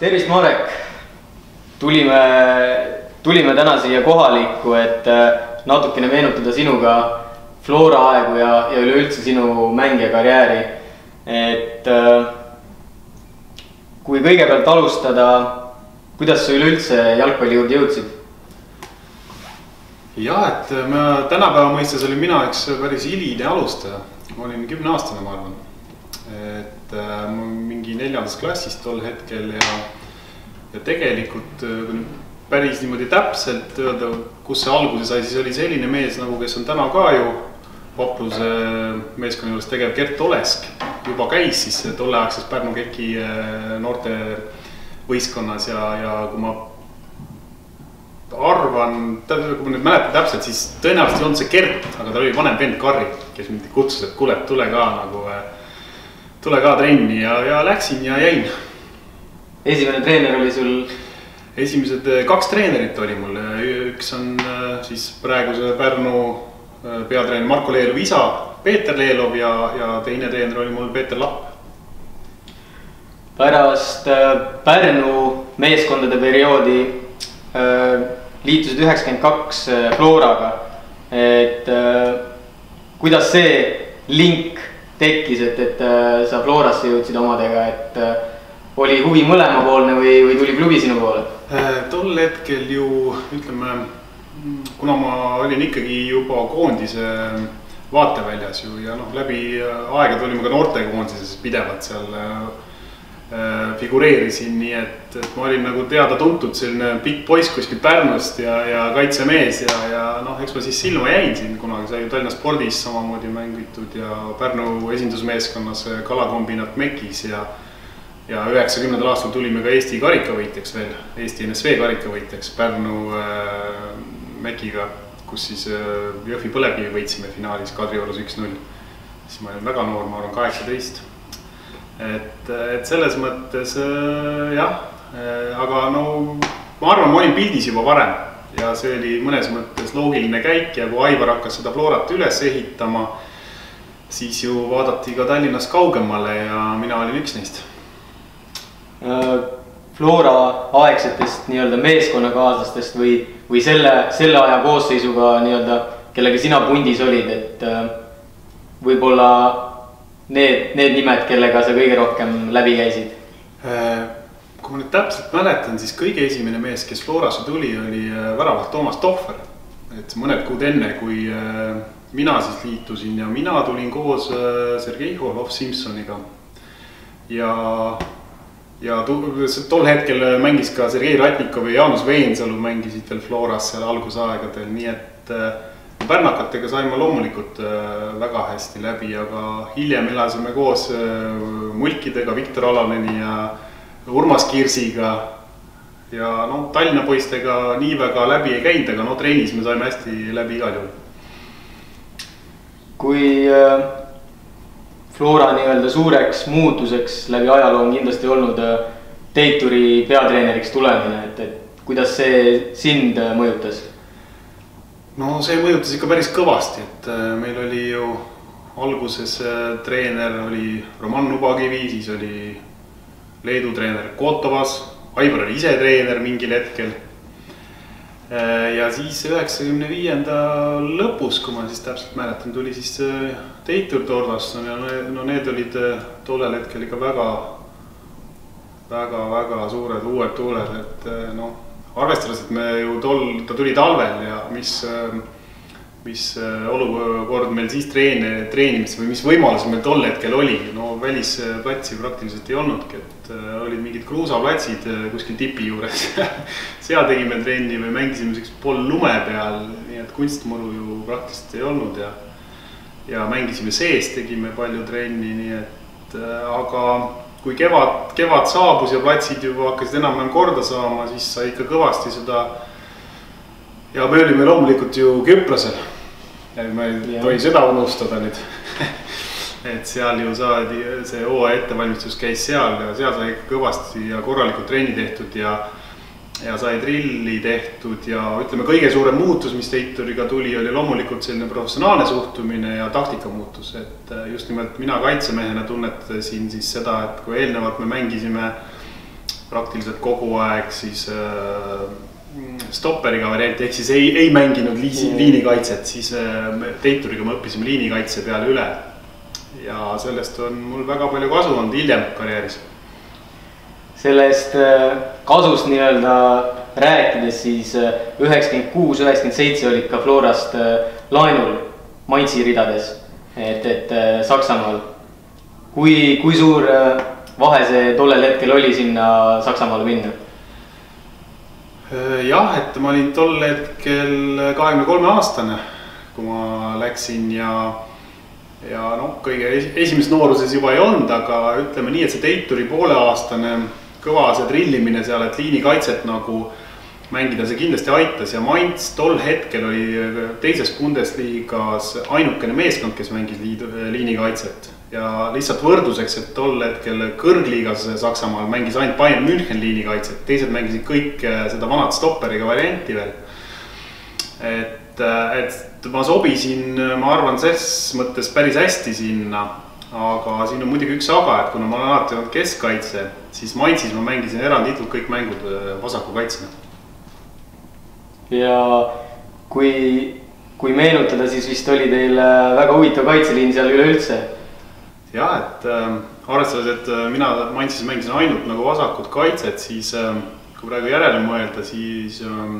tervist, Marek. tulime, tulime täna siia kohalikku, et äh, natukene meenutada sinuga Flora aegu ja, ja üleüldse sinu mängijakarjääri. et äh, kui kõigepealt alustada, kuidas sa üleüldse jalgpalli juurde jõudsid? jah, et ma tänapäeva mõistes olin mina üks päris hiline alustaja. ma olin kümneaastane, ma arvan. Et äh, mingi neljandas klassis tol hetkel ja, ja tegelikult äh, kui nüüd päris niimoodi täpselt öelda, kus see alguse sai, siis oli selline mees nagu, kes on täna ka ju Vapruse meeskonna juures tegev Gert Olesk. juba käis siis tolleaegses Pärnu KEK-i äh, noortevõistkonnas ja, ja kui ma arvan, kui ma nüüd mäletan täpselt, siis tõenäoliselt ei olnud see Gert, aga tal oli vanem vend Karri, kes mind kutsus, et kuule, tule ka nagu, tule ka trenni ja, ja läksin ja jäin. esimene treener oli sul? esimesed kaks treenerit oli mul, üks on siis praeguse Pärnu peatreener Marko Leelovi isa, Peeter Leelov ja, ja teine treener oli mul Peeter Lapp. pärast Pärnu meeskondade perioodi liitusid üheksakümmend kaks Floraga. et kuidas see link tekkis, et, et sa Florasse jõudsid omadega, et oli huvi mõlemapoolne või, või tuli klubi sinu poole? tol hetkel ju ütleme, kuna ma olin ikkagi juba koondise vaateväljas ju ja noh, läbi aegade olime ka noortekoondises pidevalt seal Äh, figureerisin, nii et, et ma olin nagu teada-tuntud selline pikk poiss kuskilt Pärnust ja, ja kaitsemees ja, ja noh, eks ma siis silma jäin siin kunagi, sai Tallinna spordis samamoodi mängitud ja Pärnu esindusmeeskonnas kalakombinaat MEK-is ja ja üheksakümnendal aastal tulime ka Eesti karikavõitjaks veel, Eesti NSV karikavõitjaks Pärnu äh, MEK-iga, kus siis äh, Jõhvi Põlevkivi võitsime finaalis Kadriorus üks-null. siis ma olin väga noor, ma arvan kaheksateist et, et selles mõttes äh, jah, äh, aga no ma arvan, ma olin pildis juba varem ja see oli mõnes mõttes loogiline käik ja kui Aivar hakkas seda Florat üles ehitama, siis ju vaadati ka Tallinnast kaugemale ja mina olin üks neist. Äh, Flora aegsetest nii-öelda meeskonnakaaslastest või, või selle, selle aja koosseisuga nii-öelda, kellega sina pundis olid, et võib-olla need, need nimed, kellega sa kõige rohkem läbi käisid? Äh, kui ma nüüd täpselt mäletan, siis kõige esimene mees, kes Florasse tuli, oli äh, väravalt Toomas Tohver. et mõned kuud enne, kui äh, mina siis liitusin ja mina tulin koos Sergei Holov-Simsoniga. ja, ja tol hetkel mängis ka Sergei Ratnikov ja Jaanus Veensalu mängisid veel Floras seal algusaegadel, nii et pärnakatega saime loomulikult äh, väga hästi läbi, aga hiljem elasime koos äh, mulkidega, Viktor Alaneni ja Urmas Kirsiga. ja noh, Tallinna poistega nii väga läbi ei käinud, aga no trennis me saime hästi läbi igal juhul. kui äh, Flora nii-öelda suureks muutuseks läbi ajaloo on kindlasti olnud Teituri peatreeneriks tulemine, et, et kuidas see sind mõjutas? No see mõjutas ikka päris kõvasti, et äh, meil oli ju alguses äh, treener oli Roman Nubakivi, siis oli Leedu treener Kotovas, Aivar oli ise treener mingil hetkel. Äh, ja siis üheksakümne viienda lõpus, kui ma siis täpselt mäletan, tuli siis Teitur Tordasson ja no need olid tollel hetkel ikka väga, väga, väga suured uued tuuled, et noh arvestades, et me ju tol, ta tuli talvel ja mis, mis olukord meil siis treene, treenimis või mis võimalus meil tol hetkel oli, no välisplatsi praktiliselt ei olnudki, et äh, olid mingid kruusaplatsid äh, kuskil tipi juures. Seal tegime trenni või mängisime siukse pool lume peal, nii et kunstmuru ju praktiliselt ei olnud ja ja mängisime sees, tegime palju trenni, nii et äh, aga kui kevad, kevad saabus ja platsid juba hakkasid enam-vähem korda saama, siis sai ikka kõvasti seda. ja me olime loomulikult ju Küprosel. ma ei tohi seda unustada nüüd et seal ju saadi, see hooaja ettevalmistus käis seal ja seal sai ikka kõvasti ja korralikult trenni tehtud ja ja sai drilli tehtud ja ütleme, kõige suurem muutus, mis Teituriga tuli, oli loomulikult selline professionaalne suhtumine ja taktika muutus, et just nimelt mina kaitsemehena tunnetasin siis seda, et kui eelnevalt me mängisime praktiliselt kogu aeg siis äh, stopperiga varianti, ehk siis ei, ei mänginud liisi, liinikaitset, siis äh, Teituriga me õppisime liinikaitse peale üle. ja sellest on mul väga palju kasu olnud hiljem karjääris. Sellest äh, kasust nii-öelda rääkides, siis äh, üheksakümmend kuus, üheksakümmend seitse olid ka Florast äh, laenul Mainzi ridades, et, et Saksamaal. kui, kui suur vahe see tollel hetkel oli sinna Saksamaale minna? jah, et ma olin tol hetkel kahekümne kolme aastane, kui ma läksin ja ja noh, kõige esimeses nooruses juba ei olnud, aga ütleme nii, et see Teituri pooleaastane kõva see drillimine seal, et liinikaitset nagu mängida, see kindlasti aitas ja Mainz tol hetkel oli teises Bundesliga-s ainukene meeskond, kes mängis liidu, liinikaitset. ja lihtsalt võrdluseks, et tol hetkel kõrgliigas Saksamaal mängis ainult Bayern München liinikaitset, teised mängisid kõik eh, seda vanat stopperiga varianti veel. et, et ma sobisin, ma arvan, ses mõttes päris hästi sinna aga siin on muidugi üks aga, et kuna ma olen alati olnud keskkaitse, siis Mainzis ma mängisin eranditult kõik mängud äh, vasaku kaitsena. ja kui, kui meenutada, siis vist oli teil äh, väga huvitav kaitseliin seal üleüldse. jah, et äh, arvestades, et mina Mainzis mängisin ainult nagu vasakut kaitset, siis äh, kui praegu järele mõelda, siis äh,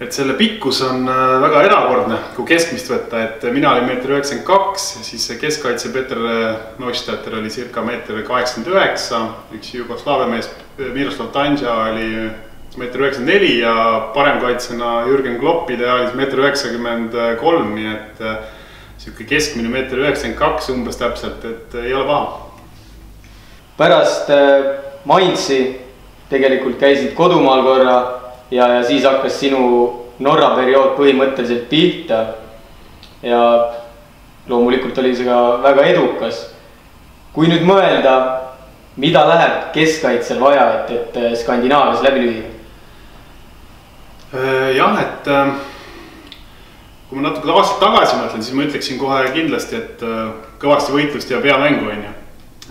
et selle pikkus on äh, väga erakordne, kui keskmist võtta, et mina olin meeter üheksakümmend kaks, siis keskkaitse Peeter Neustädter oli circa meeter kaheksakümmend üheksa, üks Jugoslaavia mees Miroslav Tanja oli meeter üheksakümmend neli ja paremkaitsjana Jürgen Klopp ideaalis meeter üheksakümmend kolm, nii et äh, sihuke keskmine meeter üheksakümmend kaks umbes täpselt, et ei ole paha. pärast äh, Mainzi tegelikult käisid kodumaal korra ja, ja siis hakkas sinu Norra periood põhimõtteliselt pihta. ja loomulikult oli see ka väga edukas. kui nüüd mõelda, mida läheb keskkaitsel vaja, et, et Skandinaavias läbi lüüa? Äh, jah, et äh, kui ma natuke aastaid tagasi mõtlen, siis ma ütleksin kohe kindlasti, et äh, kõvasti võitlust ja peamängu on ju.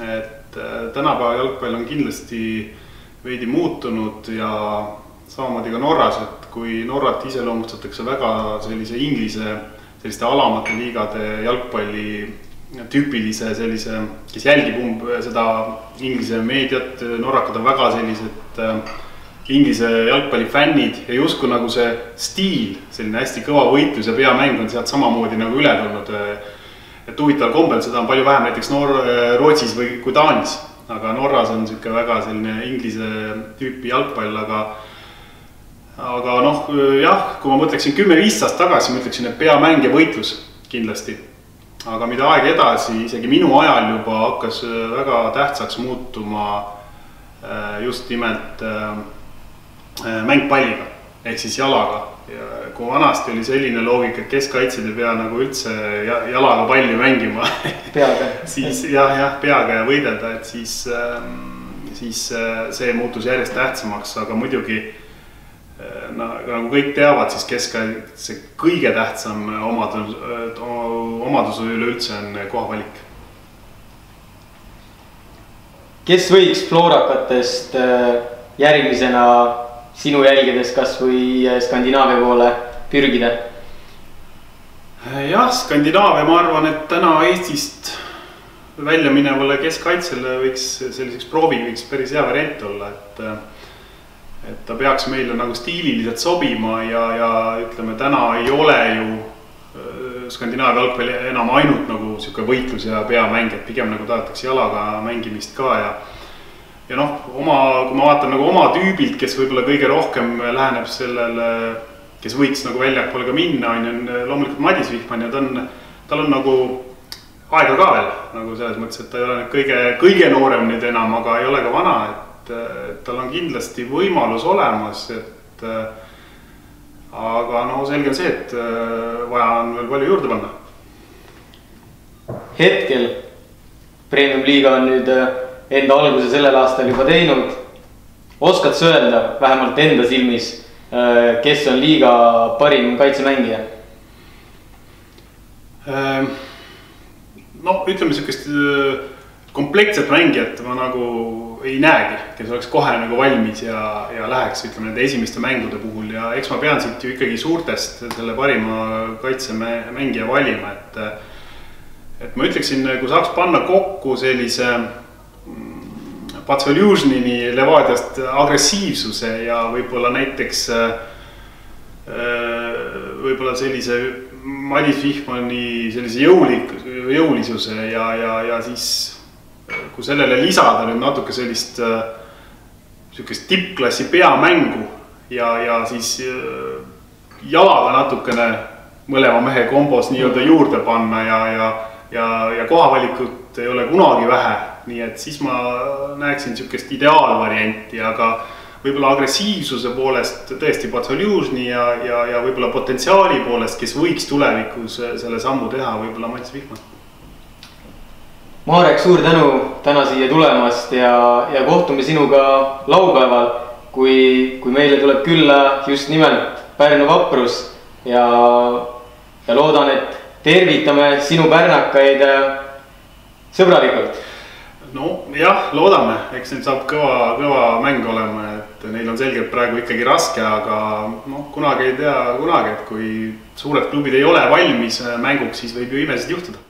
et tänapäeva jalgpall on kindlasti veidi muutunud ja samamoodi ka Norras, et kui Norrat iseloomustatakse väga sellise inglise, selliste alamate liigade jalgpalli tüüpilise sellise, kes jälgib umb-, seda inglise meediat, norrakad on väga sellised äh, inglise jalgpallifännid ja justkui nagu see stiil, selline hästi kõva võitlus ja peamäng on sealt samamoodi nagu üle tulnud. et huvitaval kombel seda on palju vähem näiteks Noor-, Rootsis või kui Taanis, aga Norras on sihuke väga selline inglise tüüpi jalgpall, aga aga noh, jah, kui ma mõtleksin kümme-viis aastat tagasi, ma ütleksin, et peamäng ja võitlus kindlasti. aga mida aeg edasi, isegi minu ajal juba hakkas äh, väga tähtsaks muutuma äh, just nimelt äh, mäng palliga ehk siis jalaga. ja kui vanasti oli selline loogika, et keskkaitsjad ei pea nagu üldse jalaga palli mängima peaga siis jah, jah, peaga ja võidelda, et siis, ähm, siis see muutus järjest tähtsamaks, aga muidugi no nagu kõik teavad, siis keskkaitse kõige tähtsam omadus, omadus üleüldse on kohavalik. kes võiks floorakatest äh, järgmisena sinu jälgedes kasvõi äh, Skandinaavia poole pürgida? jah, Skandinaavia, ma arvan, et täna Eestist välja minevale keskkaitsele võiks selliseks prooviks päris hea variant olla, et äh, et ta peaks meile nagu stiililiselt sobima ja, ja ütleme, täna ei ole ju äh, Skandinaavia jalgpall enam ainult nagu sihuke võitlus ja peamäng, et pigem nagu tahetakse jalaga mängimist ka ja. ja noh, oma, kui ma vaatan nagu oma tüübilt, kes võib-olla kõige rohkem läheneb sellele, kes võiks nagu väljapoole ka minna, on ju, loomulikult Madis Vihman ja ta on, tal on nagu aega ka veel nagu selles mõttes, et ta ei ole nüüd kõige, kõige noorem nüüd enam, aga ei ole ka vana, et et tal on kindlasti võimalus olemas, et aga no selge on see, et vaja on veel palju juurde panna. hetkel Premium-liiga on nüüd enda alguse sellel aastal juba teinud. oskad sa öelda vähemalt enda silmis, kes on liiga parim kaitsemängija? noh, ütleme sihukest komplektset mängijat ma nagu ei näegi, kes oleks kohe nagu valmis ja, ja läheks, ütleme nende esimeste mängude puhul ja eks ma pean siit ju ikkagi suurtest selle parima kaitsemängija valima, et. et ma ütleksin, kui saaks panna kokku sellise mm, Patsveljužnini Levadiast agressiivsuse ja võib-olla näiteks äh, võib-olla sellise Madis Vihmani sellise jõulik, jõulisuse ja, ja, ja siis kui sellele lisada nüüd natuke sellist äh, sihukest tippklassi peamängu ja, ja siis äh, jalaga natukene mõlema mehe kombos nii-öelda juurde panna ja, ja, ja, ja kohavalikut ei ole kunagi vähe. nii et siis ma näeksin sihukest ideaalvarianti, aga võib-olla agressiivsuse poolest tõesti Patsoljužni ja, ja, ja võib-olla potentsiaali poolest, kes võiks tulevikus selle sammu teha, võib-olla Mats Vihman Marek, suur tänu täna siia tulemast ja, ja kohtume sinuga laupäeval, kui, kui meile tuleb külla just nimelt Pärnu vaprus. Ja, ja loodan, et tervitame sinu pärnakaid äh, sõbralikult. nojah, loodame, eks neil saab kõva, kõva mäng olema, et neil on selgelt praegu ikkagi raske, aga noh, kunagi ei tea kunagi, et kui suured klubid ei ole valmis mänguks, siis võib ju imesid juhtuda